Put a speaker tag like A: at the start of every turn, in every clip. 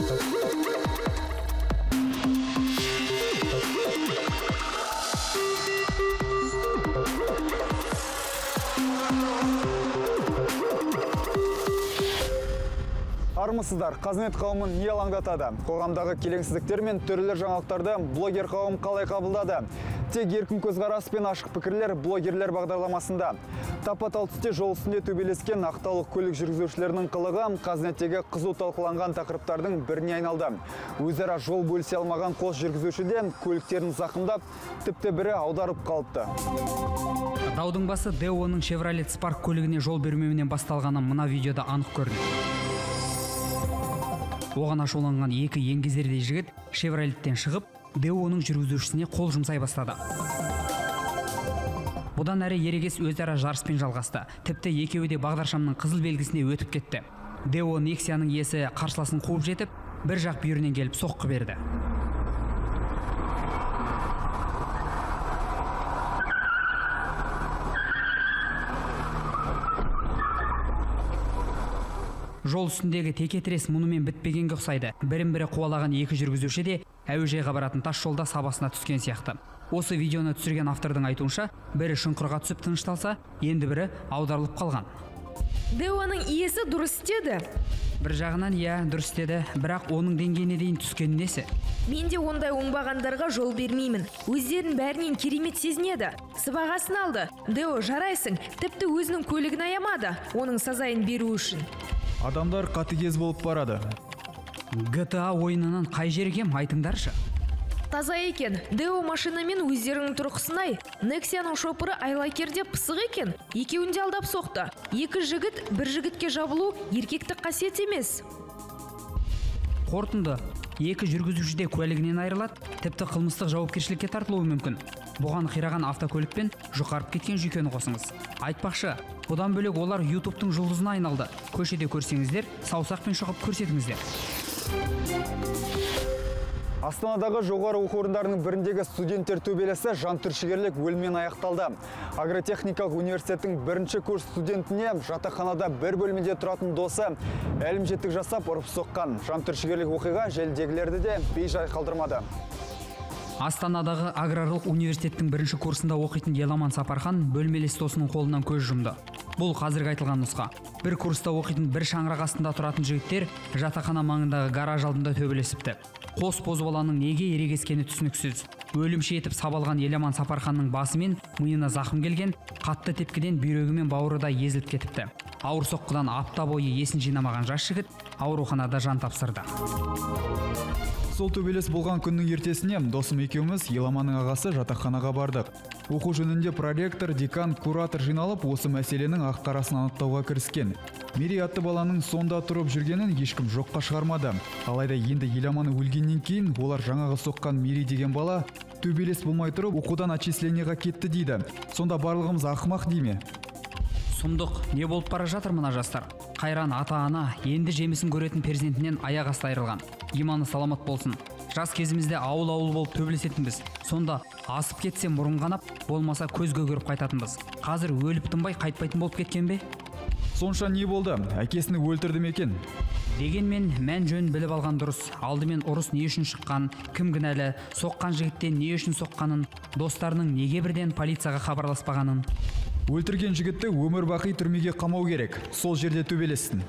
A: Thank you. Армысыздар қазнет қауымын не алаңдатады? Қоғамдағы келеңсіздіктер мен түрлі жаңалықтарды блогер қауым қалай қабылдады? Тек еркін көзқарас пен ашық пікірлер блогерлер бағдарламасында. Тапа тал түсте жол үстінде төбелескен ақтаулық көлік жүргізушілерінің қылығы қазнеттегі қызу талқыланған тақырыптардың біріне айналды. Өзара жол бөлісе алмаған қос жүргізуші де көліктерін зақымдап тіпті бірі аударып қалыпты.
B: Даудың басы деоның шевролет спарк көлігіне жол бермеуінен басталғаны мына видеода анық көрінеді. Оған ашуланған екі еңгезердей жігіт шевролеттен шығып деоның жүргізушісіне қол жұмсай бастады бұдан әрі ерегес өзара жарыспен жалғасты. Тіпті екеуі де бағдаршамның қызыл белгісіне өтіп кетті. Део нексияның иесі қарсыласын қуып жетіп бір жақ бүйірінен келіп соққы берді. Жол үстіндегі текетірес мұнымен бітпегенге ұқсайды. Бірін бірі қуалаған екі жүргізуші де әуежайға баратын тас жолда сабасына түскен сияқты. Осы видеоны түсірген автордың айтуынша бірі шұңқырға түсіп тынышталса енді бірі аударылып қалған.
C: Деоның иесі дұрыс істеді.
B: Бір жағынан иә дұрыс деді бірақ оның деңгейіне дейін түскені несі?
C: Мен де ондай оңбағандарға жол бермеймін. Өздерін бәрінен керемет сезінеді. Сыбағасын алды. Део жарайсың. Тіпті өзінің көлігін аямады оның сазайын беру үшін.
A: Адамдар қатыгез болып барады.
B: Гта ойынынан қай жері кем айтыңдаршы.
C: Таза екен. Део машинамен өздерінің тұрғысын ай. Нексияның шопыры айлакерде пысық екен. Екеуін де алдап соқты. Екі жігіт бір жігітке жабылу еркектік қасиет емес.
B: Қорытынды. Екі жүргізуші де куәлігінен айырылады. Тіпті қылмыстық жауапкершілікке тартылуы мүмкін. Бұған қираған автокөлік пен жұқарып кеткен жүйкені қосыңыз. Айтпақшы бұдан бөлек олар ютубтың жұлдызына айналды. Көшеде көрсеңіздер саусақпен шұқып көрсетіңіздер.
A: Астанадағы жоғары оқу орындарының біріндегі студенттер төбелесі жантүршігерлік өліммен аяқталды. Агротехникалық университеттің бірінші курс студентіне жатақханада бір бөлмеде тұратын досы әлімжеттік жасап ұрып соққан. Жантүршігерлік оқиға желідегілерді де бейжай қалдырмады.
B: Астанадағы аграрлық университеттің бірінші курсында оқитын еламан сапархан бөлмелес досының қолынан көз жұмды. Бұл қазіргі айтылған нұсқа. Бір курста оқитын бір шаңырақ астында тұратын жігіттер жатақхана маңындағы гараж алдында төбелесіпті. Қос бозбаланың неге ерегескені түсініксіз. Өлімші етіп сабалған еламан сапарханның басы мен миына зақым келген қатты тепкіден бүйрегі мен бауыры да езіліп кетіпті. Ауыр соққыдан апта бойы есін жинамаған жас жігіт ауруханада жан тапсырды.
A: Сол төбелес болған күннің ертесіне досым екеуміз еламанның ағасы жатақханаға бардық. Оқу жөнінде проректор декан куратор жиналып осы мәселенің ақ қарасын анықтауға кіріскен. Мерей атты баланың сонда тұрып жүргенін ешкім жоққа шығармады. Алайда енді еламан өлгеннен кейін олар жаңағы соққан мерей деген бала төбелес болмай тұрып оқудан отчисленияға кетті дейді. Сонда барлығымыз ақымақ дей ме?
B: Сұмдық. Не болып бара жатыр мына жастар? Қайран ата ана енді жемісін көретін перзентінен аяқ асты айырылған. Иманы саламат болсын. Жас кезімізде ауыл ауыл болып төбелесетінбіз. Сонда асып кетсе мұрын қанап болмаса көзге көріп қайтатынбыз. Қазір өліп тынбай қайтпайтын болып кеткен бе?
A: Сонша не болды? Әкесін өлтірді ме екен?
B: Дегенмен мән жөнін біліп алған дұрыс. Алдымен ұрыс не үшін шыққан кім кінәлі соққан жігіттен не үшін соққанын достарының неге бірден полицияға хабарласпағанын.
A: Өлтірген жігітті өмір бақи түрмеге қамау керек. Сол жерде төбелессін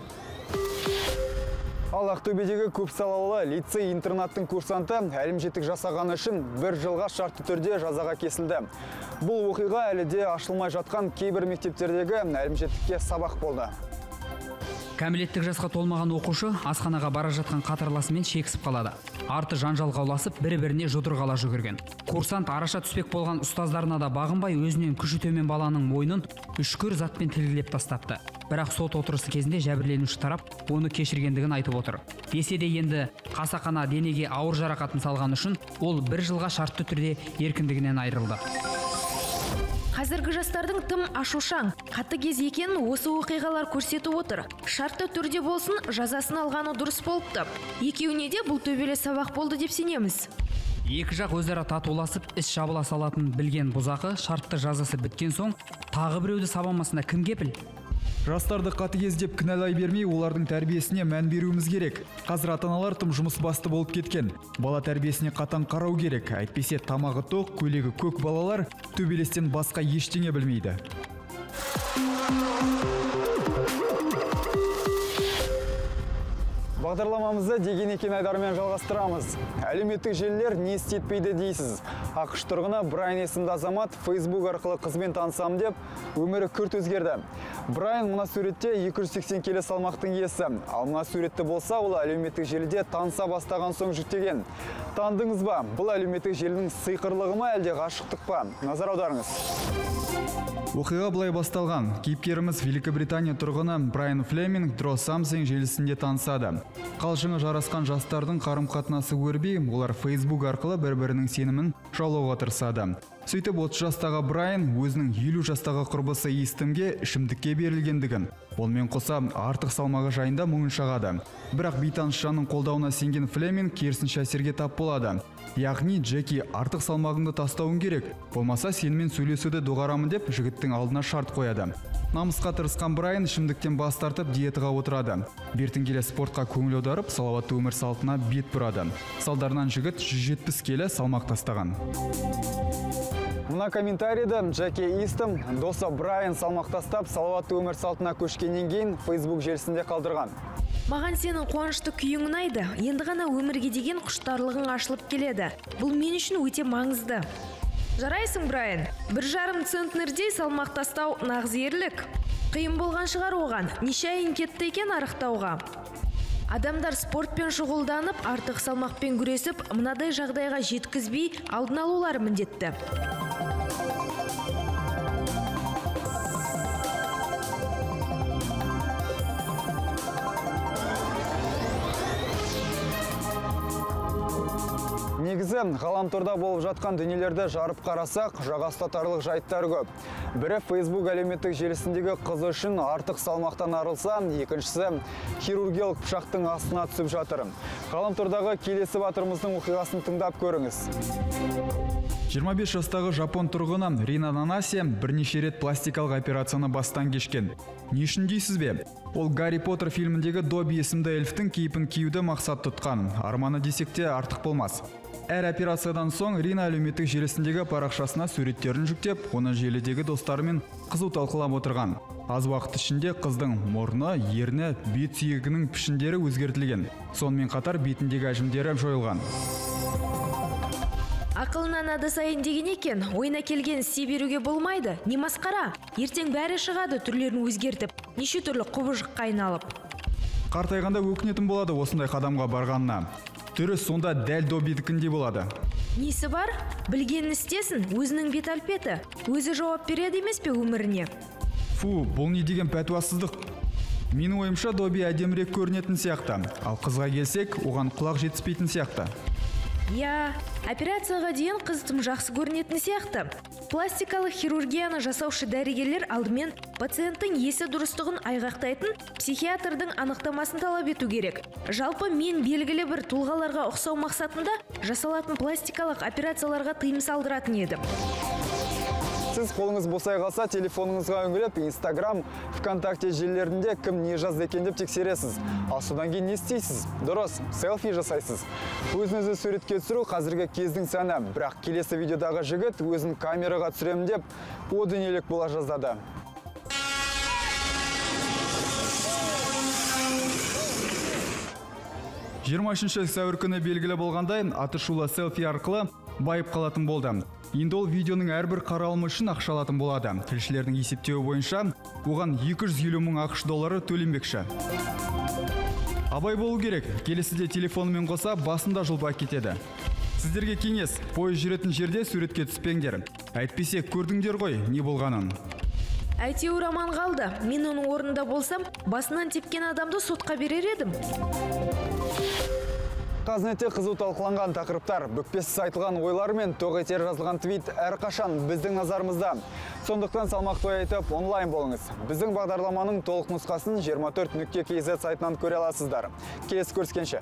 A: ал ақтөбедегі көпсалалы лицей интернаттың курсанты әлімжеттік жасағаны үшін бір жылға шартты түрде жазаға кесілді. Бұл оқиға әлі де ашылмай жатқан кейбір мектептердегі әлімжеттікке сабақ болды.
B: Кәмелеттік жасқа толмаған оқушы асханаға бара жатқан қатарласымен шекісіп қалады. Арты жанжалға ұласып бір біріне жұдырғала жүгірген. Курсант араша түспек болған ұстаздарына да бағынбай өзінен күші төмен баланың мойнын үшкір затпен тілгілеп тастапты. Бірақ сот отырысы кезінде жәбірленуші тарап оны кешіргендігін айтып отыр. Десе де енді қасақана денеге ауыр жарақатын салған үшін ол бір жылға шартты түрде еркіндігінен айырылды.
C: Қазіргі жастардың тым ашушаң қатыгез екенін осы оқиғалар көрсетіп отыр. Шартты түрде болсын жазасын алғаны дұрыс болыпты. Екеуіне де бұл төбелес сабақ болды деп сенеміз.
B: Екі жақ өзара татуласып іс жабыла салатынын білген бұзақы шартты жазасы біткен соң тағы біреуді сабамасына кім кепіл
A: жастарды қатыгез деп кінәлай бермей олардың тәрбиесіне мән беруіміз керек. Қазір ата аналар тым жұмыс басты болып кеткен. Бала тәрбиесіне қатаң қарау керек. Әйтпесе тамағы тоқ көйлегі көк балалар төбелестен басқа ештеңе білмейді.
D: Бағдарламамызды деген екен айдарымен жалғастырамыз. Әлеуметтік желілер не істетпейді дейсіз? Ақш тұрғыны брайан есімді азамат фейсбук арқылы қызбен танысамын деп өмірі күрт өзгерді. Брайан мына суретте 280 келі салмақтың иесі. Ал мына суретті болса ол әлеуметтік желіде таныса бастаған соң жүктеген. Таныдыңыз ба? Бұл әлеуметтік желінің сыйқырлығы ма әлде ғашықтық па? Назар аударыңыз.
A: Оқиға былай басталған. Кейіпкеріміз Великобритания тұрғыны Брайан Флеминг Draw Something желісінде танысады. Қалжыңы жарасқан жастардың қарым-қатынасы өрбей, олар Facebook арқылы бір-бірінің сенімін жаулауға тырысады. Сөйтіп 30 жастағы Брайан өзінің 50 жастағы құрбысы Истімге ішімдікке берілгендігін, онымен қоса артық салмағы жайында мұңын шағады. Бірақ бейтаныс жанның қолдауына сенген Флеминг керісінше әсерге тап болады. Яғни Джеки артық салмағыңды тастауың керек. Болмаса сенімен сөйлесуді доғарамын деп жігіттің алдына шарт қояды. Намысқа тырысқан Брайан ішімдіктен бас тартып диетаға отырады. Бертін келе спортқа көңіл аударып, салауатты өмір салтына бет бұрады. Салдарынан жігіт 170 келі салмақ тастаған.
D: Мына комментарийді Джеки Истом досы Брайан салмақ тастап салауатты өмір салтына көшкеннен кейін Facebook желісінде қалдырған.
C: маған сенің қуанышты күйің ұнайды. Енді ғана өмірге деген құштарлығың ашылып келеді. Бұл мен үшін өте маңызды. Жарайсың брайан. Бір жарым центнердей салмақ тастау нағыз ерлік қиын болған шығар оған. Неше айың кетті екен арықтауға. Адамдар спортпен шұғылданып артық салмақпен күресіп мынадай жағдайға жеткізбей алдын алулары міндетті.
D: Негізі ғаламторда болып жатқан дүниелерді жарып қарасақ, жағастатарлық жайттар көп. Бірі Facebook әлеуметтік желісіндегі қыз үшін артық салмақтан арылса, екіншісі хирургиялық пышақтың астына түсіп жатыр. Ғаламтордағы келесі батырымыздың оқиғасын тыңдап көріңіз.
A: 25 жастағы жапон тұрғыны Рина Нанасия бірнеше рет пластикалық операцияны бастан кешкен. Не үшін дейсіз бе? Ол Гарри Поттер фильміндегі Добби есімді эльфтің кейпін киюді мақсат тұтқан. Арманы десек те артық болмас. Әр операциядан соң Рина әлеуметтік желісіндегі парақшасына суреттерін жүктеп, оны желідегі достарымен қызу талқылап отырған. Аз уақыт ішінде қыздың мұрны, ерні, бет сүйегінің пішіндері өзгертілген. Сонымен қатар бетіндегі әжімдері жойылған.
C: Ақылынан адасайын деген екен ойына келген істей беруге болмайды не масқара ертең бәрі шығады түрлерін өзгертіп неше түрлі құбыжыққа айналып
A: Қартайғанда өкінетін болады осындай қадамға барғанына. Түрі сонда дәл добидікіндей болады.
C: несі бар білгенін істесін өзінің бет әлпеті өзі жауап береді емес пе өміріне
A: Фу, бұл не деген пәтуасыздық. Менің ойымша Доби әдемірек көрінетін сияқты, ал қызға келсек, оған құлақ жетіспейтін сияқты.
C: Иә операцияға дейін қыз тым жақсы көрінетін сияқты. Пластикалық хирургияны жасаушы дәрігерлер алдымен пациенттің есі дұрыстығын айғақтайтын психиатрдың анықтамасын талап ету керек. Жалпы мен белгілі бір тұлғаларға ұқсау мақсатында жасалатын пластикалық операцияларға тыйым салдыратын едім.
D: Сіз қолыңыз босай қалса телефоныңызға үңіліп, Инстаграм, ВКонтакте желілерінде кім не жазды екен деп тексересіз. Ал содан кейін не істейсіз? Дұрыс, селфи жасайсыз. Өзіңізді суретке түсіру қазіргі кездің сәні, бірақ келесі видеодағы жігіт өзін камераға түсіремін деп о дүниелік бола жаздады.
A: 23 сәуір күні белгілі болғандай атышулы селфи арқылы байып қалатын болды. Енді ол видеоның әрбір қаралымы үшін ақша алатын болады. Тілшілердің есептеуі бойынша оған 250 мың ақш доллары төленбекші. Абай болу керек. Келесіде телефонымен қоса басында жұлпақ кетеді. Сіздерге кеңес, пойыз жүретін жерде суретке түспеңдер. Әйтпесе көрдіңдер ғой не болғанын.
C: әйтеуір аман қалды мен оның орнында болсам басынан тепкен адамды сотқа берер едім
D: Қазнетте қызу талқыланған тақырыптар, бүкпесіз айтылған ойлар мен тоқ етер жазылған твит әрқашан біздің назарымызда. Сондықтан салмақ той айтып онлайн болыңыз. Біздің бағдарламаның толық нұсқасын 24.kz сайтынан көре аласыздар. Келесі көріскенше.